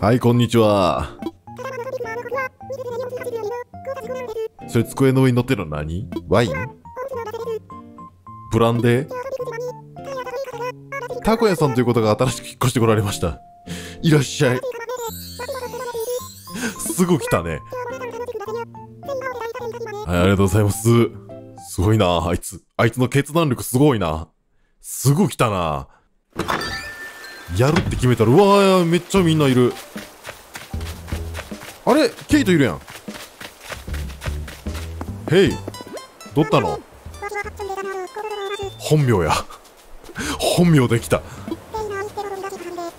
はい、こんにちは。それ机の上に乗ってるのは何？ワイン？ブランデー？タコ屋さんということが新しく引っ越してこられました。いらっしゃい。すぐ来たね。はい、ありがとうございます。すごいな、あいつ。あいつの決断力すごいな。すぐ来たな。やるって決めたら、うわー、めっちゃみんないる。あれケイトいるやん。ヘイ。どったの？本名や。本名できた。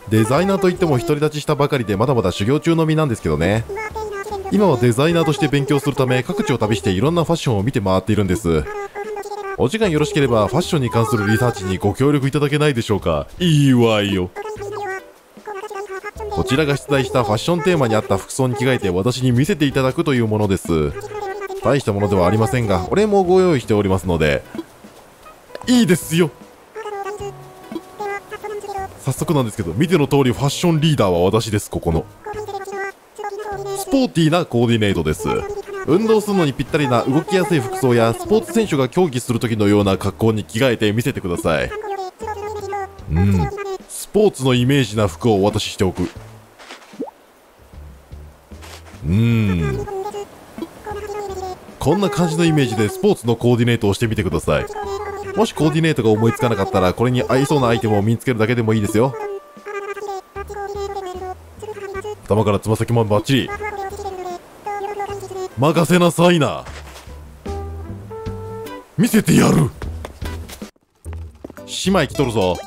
デザイナーといっても独り立ちしたばかりでまだまだ修行中の身なんですけどね。今はデザイナーとして勉強するため各地を旅していろんなファッションを見て回っているんです。お時間よろしければファッションに関するリサーチにご協力いただけないでしょうか？いいわよ。こちらが出題したファッションテーマに合った服装に着替えて私に見せていただくというものです。大したものではありませんが、お礼もご用意しておりますので、いいですよ早速なんですけど、見ての通りファッションリーダーは私です、ここの。スポーティーなコーディネートです。運動するのにぴったりな動きやすい服装やスポーツ選手が競技する時のような格好に着替えて見せてください。うん。スポーツのイメージな服をお渡ししておく。うん。こんな感じのイメージでスポーツのコーディネートをしてみてください。もしコーディネートが思いつかなかったら、これに合いそうなアイテムを身につけるだけでもいいですよ。頭からつま先までバッチリ。任せなさいな。見せてやる姉妹来とるぞ。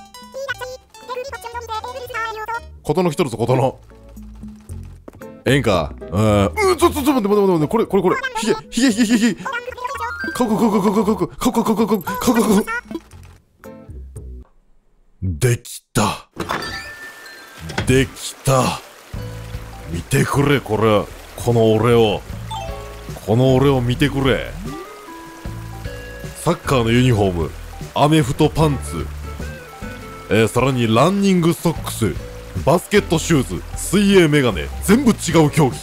ことの来とるぞ、ことの。ええんか？うん。うん、ちょ、ちょ、ちょ、待って、待って、待って、これ、これ、これ。ひげ、ひげ、ひげ、ひげ。ここ、ここ、ここ、ここ、ここ、ここ、ここ、ここ、ここ。できた。できた。見てくれ、これ。この俺を。この俺を見てくれ。サッカーのユニフォーム、アメフトパンツ、えー、さらにランニングソックス、バスケットシューズ、水泳メガネ、全部違う競技。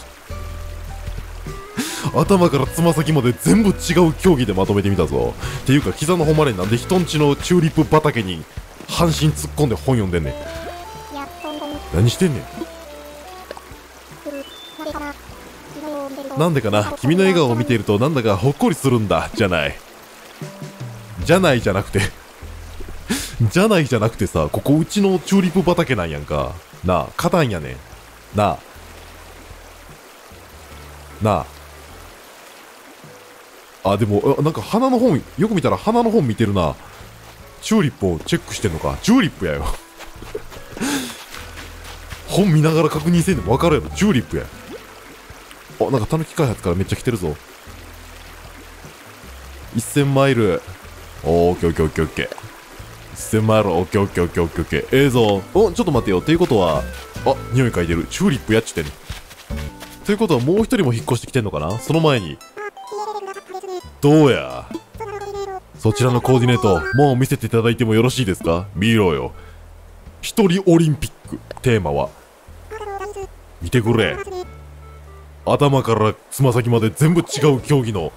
頭からつま先まで全部違う競技でまとめてみたぞ。っていうか、膝の誉れなんで人んちのチューリップ畑に半身突っ込んで本読んでんねん。何してんねんなんでかな？君の笑顔を見ているとなんだかほっこりするんだ。じゃない。じゃないじゃなくて。じゃないじゃなくてさここうちのチューリップ畑なんやんか。なあ花壇やね。んなあ。なあ。あでもなんか花の本よく見たら花の本見てるな。チューリップをチェックしてんのか。チューリップやよ。本見ながら確認せんでも分かるやろ。チューリップや。あ、なんかたぬき開発からめっちゃ来てるぞ。1000マイル。おーオーケーオッケーオッケーオッケー。1000マイル、オッケーオッケーオッケーオッケーオッケー。ええぞ。お、ちょっと待ってよ。っていうことは、あ、匂い嗅いでる。チューリップやっちってん。ということはもう一人も引っ越してきてんのかな？その前に。どうや？そちらのコーディネート、もう見せていただいてもよろしいですか？見ろよ。一人オリンピック。テーマは。見てくれ。頭からつま先まで全部違う競技の。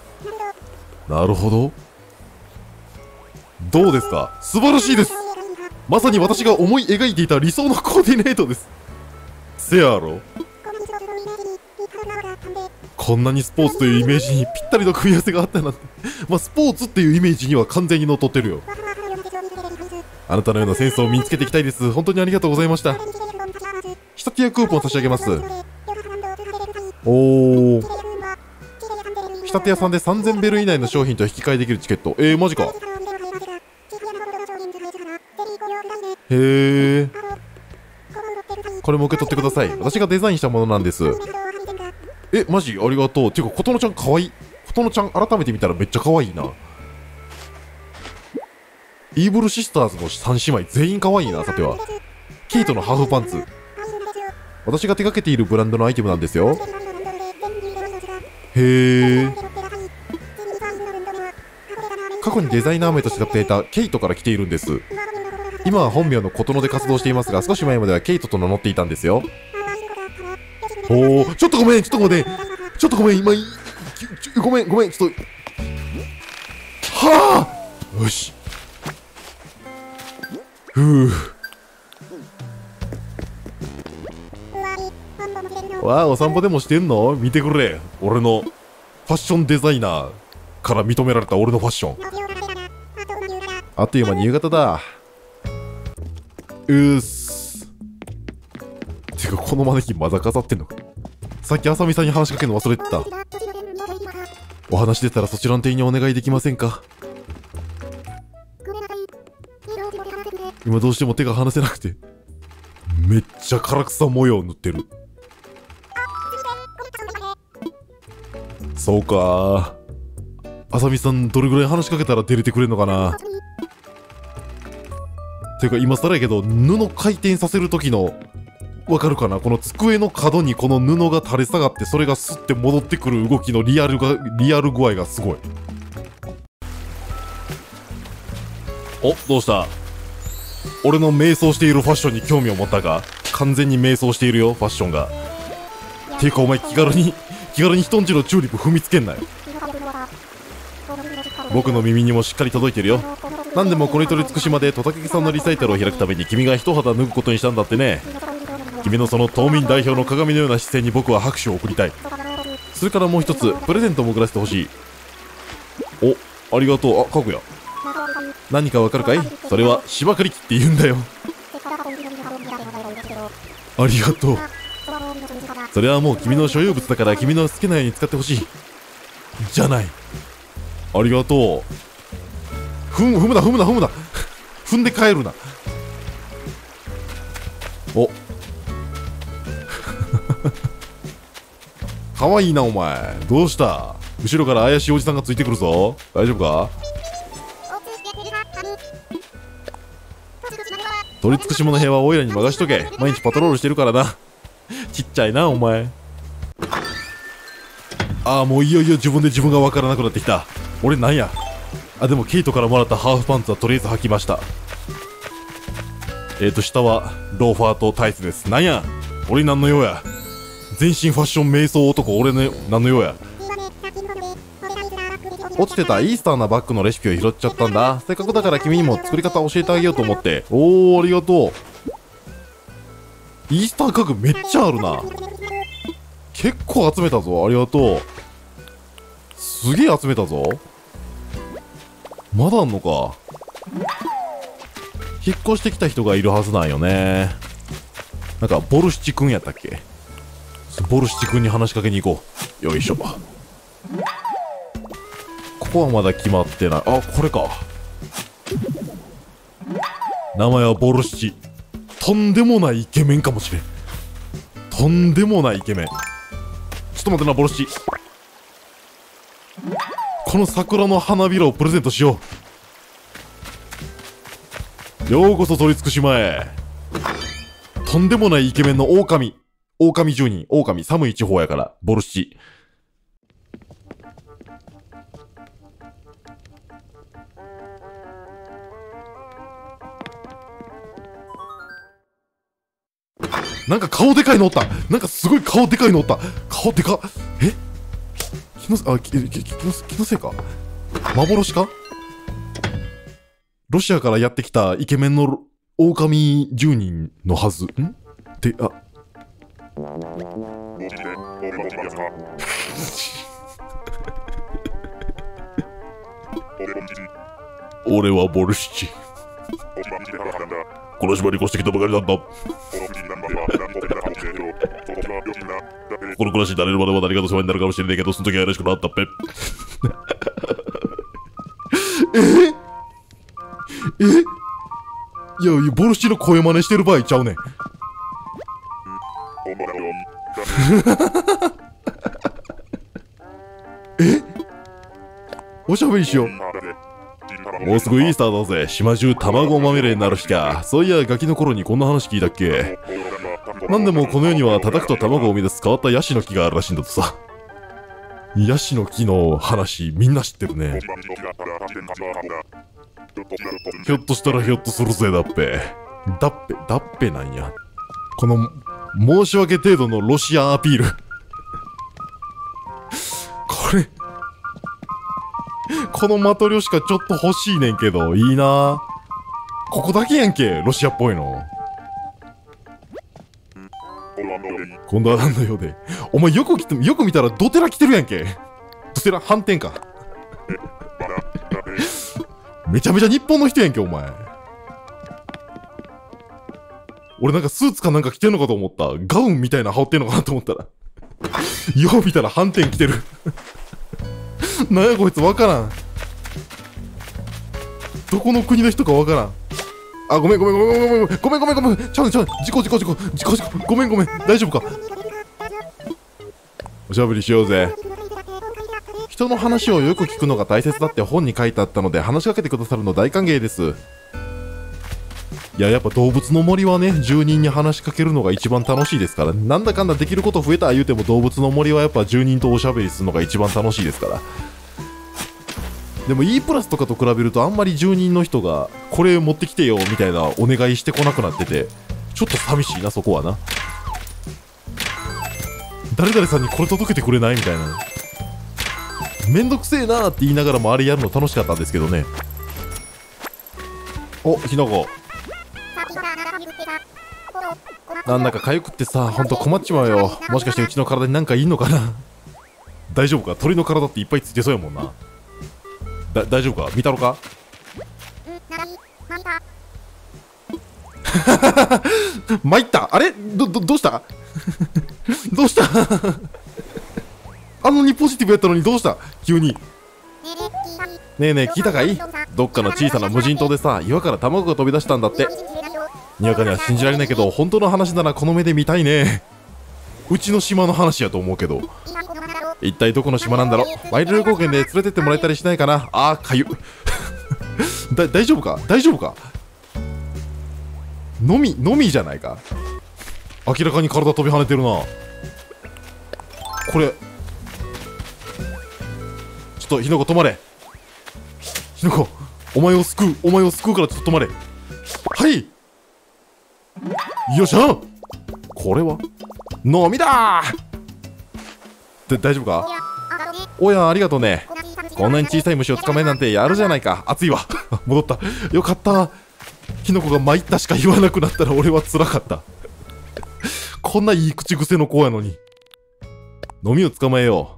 なるほど。どうですか？素晴らしいですまさに私が思い描いていた理想のコーディネートです。せやろ？こんなにスポーツというイメージにぴったりの組み合わせがあったなんて。まあ、スポーツっていうイメージには完全にのっとってるよ。あなたのようなセンスを身につけていきたいです。本当にありがとうございました。一つやクーポン差し上げます。おー。仕立て屋さんで3000ベル以内の商品と引き換えできるチケット。えー、マジか。へー。これも受け取ってください。私がデザインしたものなんです。え、マジ？ありがとう。ていうか、琴乃ちゃんかわいい。琴乃ちゃん改めて見たらめっちゃかわいいな。イーブルシスターズの3姉妹全員かわいいな、さては。ケイトのハーフパンツ。私が手掛けているブランドのアイテムなんですよ。へえ。過去にデザイナー名として使っていたケイトから来ているんです。今は本名の琴乃で活動していますが、少し前まではケイトと名乗っていたんですよ。おおちょっとごめんちょっとごめんちょっとごめん今ごめんごめんちょっとはあよしふうわあお散歩でもしてんの？見てくれ。俺のファッションデザイナーから認められた俺のファッション。あっという間に夕方だ。うーっす。てかこのマネキンまだ飾ってんのか。さっきあさみさんに話しかけるの忘れてた。お話出たらそちらの店員にお願いできませんか？今どうしても手が離せなくてめっちゃ唐草模様塗ってる。そうか。あさみさんどれぐらい話しかけたら出れてくれるのかな？ていうか今更やけど布回転させる時のわかるかな？この机の角にこの布が垂れ下がってそれがスッて戻ってくる動きのリアルがリアル具合がすごい。おどうした？俺の迷走しているファッションに興味を持ったか？完全に迷走しているよファッションが。ていうかお前気軽に気軽に人んちのチューリップ踏みつけんなよ。僕の耳にもしっかり届いてるよ。何でもこれ取り尽くしまでトタケさんのリサイタルを開くために君が一肌脱ぐことにしたんだってね。君のその島民代表の鏡のような姿勢に僕は拍手を送りたい。それからもう一つプレゼントも送らせてほしい。おありがとう。あかぐや。何かわかるかい？それは芝刈り機って言うんだよ。ありがとう。それはもう君の所有物だから君の好きなように使ってほしい。じゃない。ありがとう。ふむ踏むな踏むな踏むな。踏んで帰るな。お。かわいいなお前。どうした？後ろから怪しいおじさんがついてくるぞ。大丈夫か？取り尽くし物部屋はオイラに任しとけ毎日パトロールしてるからなちっちゃいなお前。ああもういよいよ自分で自分が分からなくなってきた。俺なんや。あでもケイトからもらったハーフパンツはとりあえず履きました。えーと下はローファーとタイツです。なんや。俺なんの用や。全身ファッション瞑想男俺のなんの用や。落ちてたイースターなバッグのレシピを拾っちゃったんだ。せっかくだから君にも作り方教えてあげようと思って。おーありがとう。イースター家具めっちゃあるな。結構集めたぞ。ありがとう。すげえ集めたぞ。まだあんのか。引っ越してきた人がいるはずなんよね。なんかボルシチ君やったっけ？ボルシチ君に話しかけに行こう。よいしょ。ここはまだ決まってない。あこれか。名前はボルシチ。とんでもないイケメンかもしれん。とんでもないイケメン。ちょっと待ってなボルシこの桜の花びらをプレゼントしよう。ようこそ取り尽くしまえ。とんでもないイケメンの狼。狼10人狼寒い地方やからボルシチ。なんか顔でかいのおった。なんかすごい顔でかいのおった。顔でかえ？気のあきき気の気のせいか？幻か？ロシアからやってきたイケメンの狼10人のはず。ん？であ。俺はボルシチ。この島に越してきたばかりなんだ。この暮らしになれるまでは何かと世話になるかもしれないけどその時はよろしくなったっぺ。え？え？いやボルシチの声真似してる場合ちゃうねん。え？おしゃべりしよう。もうすぐイースターだぜ。島中卵まみれになるしか。そういやガキの頃にこんな話聞いたっけ？なんでもこの世には叩くと卵を生み出す変わったヤシの木があるらしいんだとさ。ヤシの木の話みんな知ってるね。ひょっとしたらひょっとするぜだっぺだっぺだっぺなんや。この申し訳程度のロシアアピール。これこのマトリョシカちょっと欲しいねんけどいいな。ここだけやんけロシアっぽいの。今度は何のようで。お前よく来てよく見たらドテラ来てるやんけ。ドテラ反転か。めちゃめちゃ日本の人やんけお前。俺なんかスーツかなんか着てんのかと思った。ガウンみたいな羽織ってんのかなと思ったら。よう見たら反転着てる。なんやこいつわからん。どこの国の人かわからん。あごめんごめんごめんごめんごめんごめんごめんごめんちゃうちゃう事故事故事故事故事故ごめんごめん大丈夫か？おしゃべりしようぜ。人の話をよく聞くのが大切だって本に書いてあったので話しかけてくださるの大歓迎です。いややっぱ動物の森はね住人に話しかけるのが一番楽しいですから。なんだかんだできること増えた言うても動物の森はやっぱ住人とおしゃべりするのが一番楽しいですから。でも E プラスとかと比べるとあんまり住人の人がこれ持ってきてよみたいなお願いしてこなくなっててちょっと寂しいなそこはな。誰々さんにこれ届けてくれない？みたいな。めんどくせえなーって言いながらもあれやるの楽しかったんですけどね。おひなこ。なんだか痒くってさほんと困っちまうよ。もしかしてうちの体になんかいんのかな？大丈夫か？鳥の体っていっぱいついてそうやもんな。だ大丈夫か？見たろか？参った。あれ？どどどうした？どうした？あんなにポジティブやったのにどうした？急に。ねえねえ聞いたかい？どっかの小さな無人島でさ岩から卵が飛び出したんだって。にわかには信じられないけど本当の話ならこの目で見たいね。うちの島の話やと思うけど。一体どこの島なんだろう？ワイルド高原で連れてってもらえたりしないかな？あーかゆ だ大丈夫か？大丈夫か？のみのみじゃないか？明らかに体飛び跳ねてるな。これ。ちょっとひのこ止まれ。ひのこお前を救うお前を救うからちょっと止まれ。はい。よっしゃ。これは？飲みだで大丈夫か？おやありがとうね。こんなに小さい虫を捕まえなんてやるじゃないか。熱いわ。戻った。よかった。キノコが参ったしか言わなくなったら俺は辛かった。こんないい口癖の子やのに。飲みを捕まえよ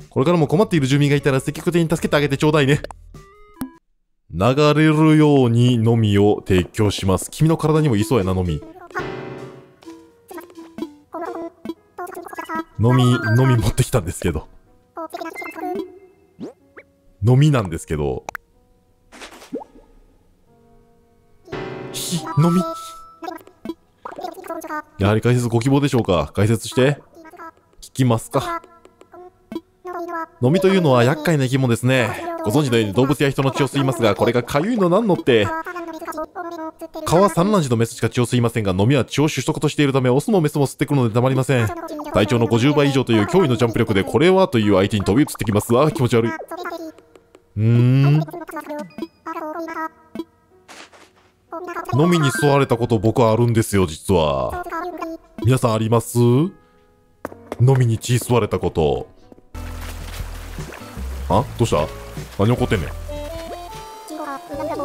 う。これからも困っている住民がいたら積極的に助けてあげてちょうだいね。流れるように飲みを提供します。君の体にもいそうやな飲み飲み飲み持ってきたんですけど。飲みなんですけど。ひ飲み。やはり解説ご希望でしょうか？解説して。聞きますか。飲みというのは厄介な生き物ですね。ご存知のように動物や人の血を吸いますがこれがかゆいのなんのって。蚊は産卵時のメスしか血を吸いませんが飲みは血を主食としているためオスもメスも吸ってくるのでたまりません。体長の50倍以上という驚異のジャンプ力でこれはという相手に飛び移ってきます。あー気持ち悪い。うーん飲みに吸われたこと僕はあるんです。よ実は皆さんあります。飲みに血吸われたことあどうした何起こってんねん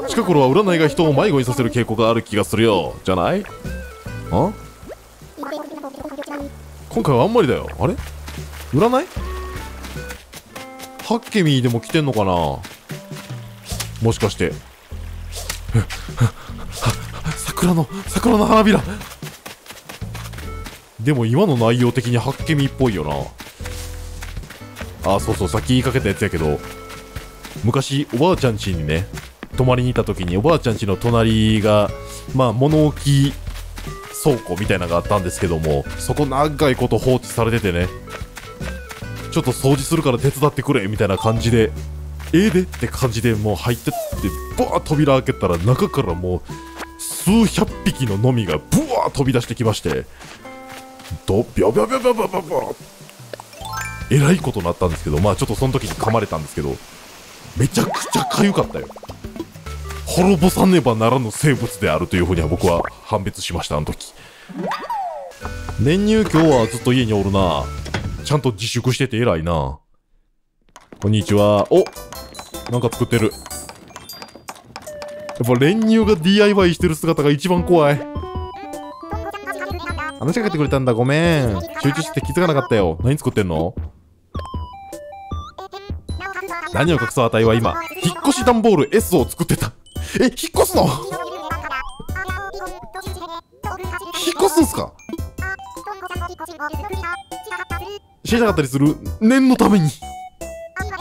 近頃は占いが人を迷子にさせる傾向がある気がするよ。じゃない？あ？今回はあんまりだよ。あれ？占い？ハッケミーでも来てんのかな？もしかして。桜の桜の花びら。でも今の内容的にハッケミーっぽいよな。あそうそうさっき言いかけたやつやけど。昔おばあちゃん家にね泊まりに行った時におばあちゃん家の隣がまあ物置倉庫みたいなのがあったんですけどもそこ長いこと放置されててねちょっと掃除するから手伝ってくれみたいな感じでええでって感じでもう入ってってバー扉開けたら中からもう数百匹ののみがブワー飛び出してきましてドビョビョビョビョビョビョビョえらいことになったんですけどまあちょっとその時に噛まれたんですけどめちゃくちゃ痒かったよ滅ぼさねばならぬ生物であるというふうには僕は判別しましたあの時練乳今日はずっと家におるな。ちゃんと自粛してて偉いな。こんにちは。おなんか作ってる。やっぱ練乳が DIY してる姿が一番怖い。話しかけてくれたんだ。ごめん。集中して気づかなかったよ。何作ってんの何を隠そうあたいは今、引っ越し段ボール S を作ってた。え、引っ越すの？引っ越すんすか？知りたかったりする？念のために。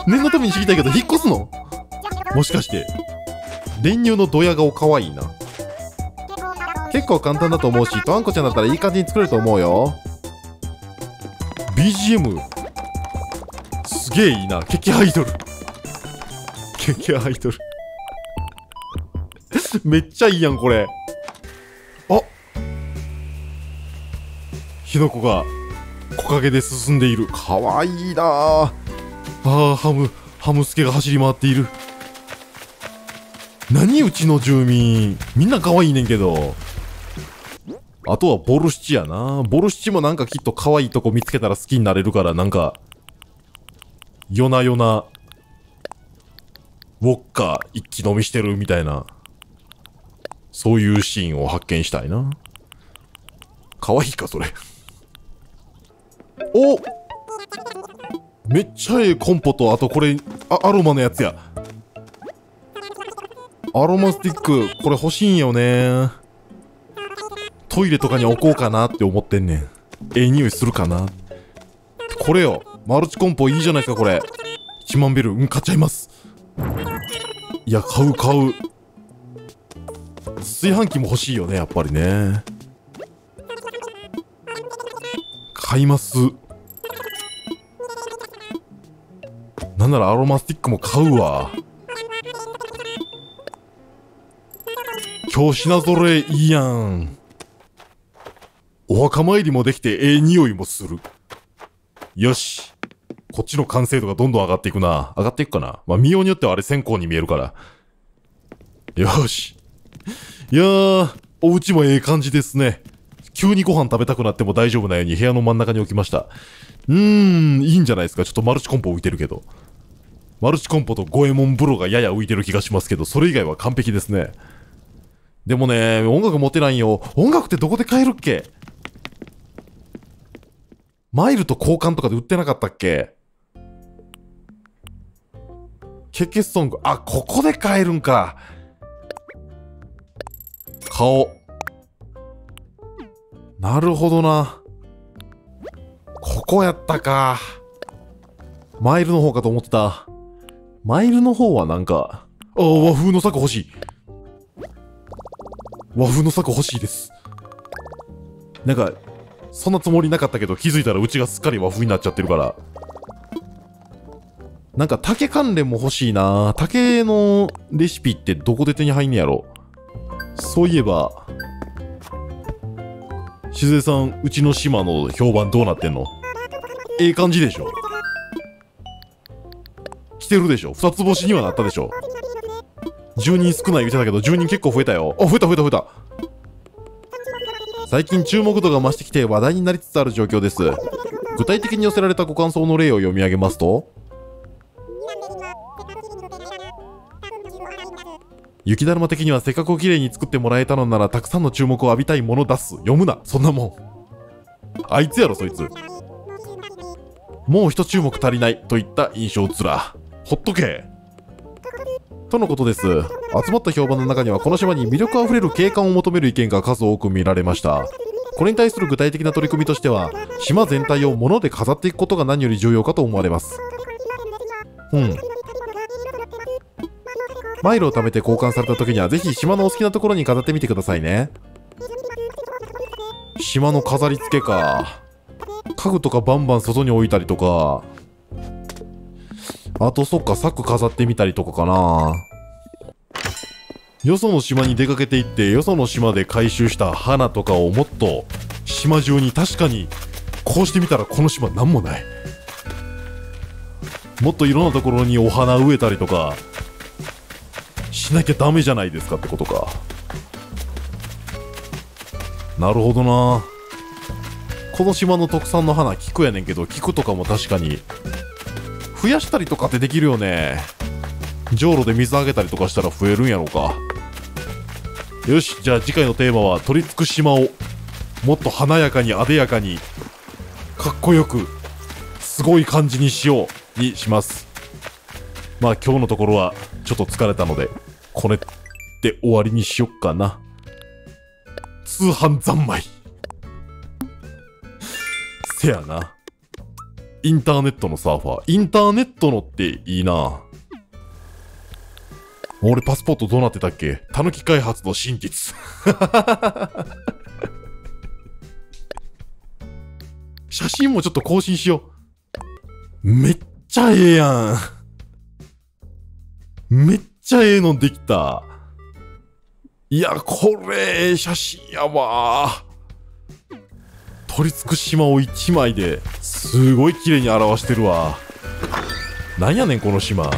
念のために知りたいけど、引っ越すの？もしかして、練乳のドヤ顔かわいいな。結構簡単だと思うし、とわんこちゃんだったらいい感じに作れると思うよ。BGM、すげえいいな。ケケアイドル。ケケアイドル。めっちゃいいやん、これ。あ火の粉が木陰で進んでいる。かわいいなああ、ハム、ハムスケが走り回っている。何うちの住民。みんな可愛いねんけど。あとはボルシチやな。ボルシチもなんかきっと可愛いとこ見つけたら好きになれるから、なんか、夜な夜な、ウォッカ一気飲みしてるみたいな、そういうシーンを発見したいな。可愛いか、それ。おめっちゃええコンポと、あとこれ、アロマのやつや。アロマスティック、これ欲しいんよね。トイレとかに置こうかなって思ってんねん。ええ匂いするかなこれよ。マルチコンポいいじゃないですか、これ。1万ベル、うん、買っちゃいます。いや、買う買う。炊飯器も欲しいよね、やっぱりね。買います。なんならアロマスティックも買うわ。今日品揃えいいやん。お墓参りもできてええ匂いもする。よし。こっちの完成度がどんどん上がっていくな。上がっていくかな。まあ、見ようによってはあれ線香に見えるから。よし。いやー、お家もええ感じですね。急にご飯食べたくなっても大丈夫なように部屋の真ん中に置きました。うーん、いいんじゃないですか。ちょっとマルチコンポ浮いてるけど。マルチコンポと五右衛門風呂がやや浮いてる気がしますけど、それ以外は完璧ですね。でもね、音楽持てないよ。音楽ってどこで買えるっけ？マイルと交換とかで売ってなかったっけ？ケケソング。あ、ここで買えるんか。顔。なるほどな。ここやったか。マイルの方かと思ってた。マイルの方はなんか、あ、和風の柵欲しい。和風の柵欲しいです。なんか、そんなつもりなかったけど気づいたらうちがすっかり和風になっちゃってるから。なんか竹関連も欲しいな竹のレシピってどこで手に入んねやろそういえば、しずえさん、うちの島の評判どうなってんの？ええ感じでしょ。来てるでしょ。二つ星にはなったでしょ。10人少ない言ってたけど10人結構増えたよ。あ増えた増えた増えた。最近注目度が増してきて話題になりつつある状況です。具体的に寄せられたご感想の例を読み上げますと雪だるま的にはせっかく綺麗に作ってもらえたのならたくさんの注目を浴びたいもの出す読むなそんなもんあいつやろそいつもう一注目足りないといった印象ずらほっとけとのことです。集まった評判の中にはこの島に魅力あふれる景観を求める意見が数多く見られました。これに対する具体的な取り組みとしては、島全体を物で飾っていくことが何より重要かと思われます。うん。マイルを貯めて交換された時にはぜひ島のお好きなところに飾ってみてくださいね。島の飾り付けか。家具とかバンバン外に置いたりとか、あとそっか、柵飾ってみたりとかかな。よその島に出かけていって、よその島で回収した花とかをもっと島中に確かに、こうしてみたらこの島なんもない。もっといろんなところにお花植えたりとか、しなきゃダメじゃないですかってことか。なるほどな。この島の特産の花菊やねんけど菊とかも確かに。増やしたりとかってできるよね。じょうろで水あげたりとかしたら増えるんやろうか。よしじゃあ次回のテーマは取り付く島をもっと華やかにあでやかにかっこよくすごい感じにしようにします。まあ今日のところはちょっと疲れたので。これで終わりにしよっかな。通販三昧。せやな。インターネットのサーファー。インターネットのっていいな。俺パスポートどうなってたっけ？たぬき開発の真実。写真もちょっと更新しよう。めっちゃええやん。めっちゃちゃええのできた。いや、これ、写真やわ。取り付く島を1枚ですごい綺麗に表してるわ。なんやねん、この島。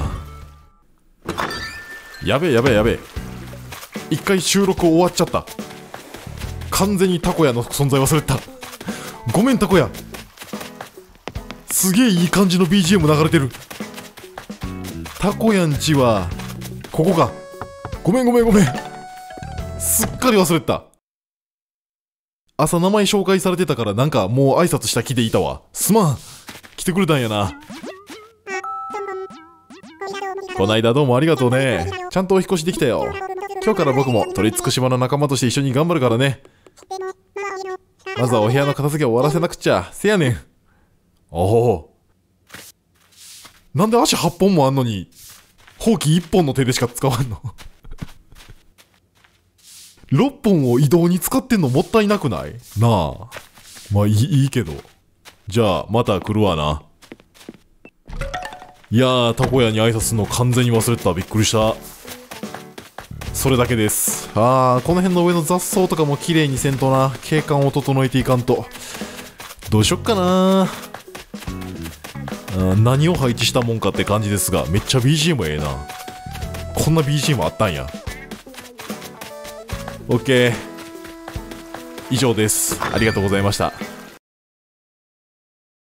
やべえやべえやべえ。一回収録終わっちゃった。完全にタコヤの存在忘れた。ごめんタコヤ。すげえいい感じの BGM 流れてる。タコヤんちは、ここか。ごめんごめんごめん。すっかり忘れてた。朝名前紹介されてたからなんかもう挨拶した気でいたわ。すまん。来てくれたんやな。こないだどうもありがとうね。ちゃんとお引越しできたよ。今日から僕も取り付く島の仲間として一緒に頑張るからね。まずはお部屋の片付けを終わらせなくちゃ。せやねん。おお。なんで足8本もあんのに、ほうき1本の手でしか使わんの ?6 本を移動に使ってんのもったいなくない？なあ。まあいいいいけど。じゃあ、また来るわな。いやー、タコヤに挨拶するの完全に忘れてた。びっくりした。それだけです。あー、この辺の上の雑草とかも綺麗にせんとな。景観を整えていかんと。どうしよっかなん何を配置したもんかって感じですが、めっちゃ BGM ええな。こんな BGM あったんや。OK。以上です。ありがとうございました。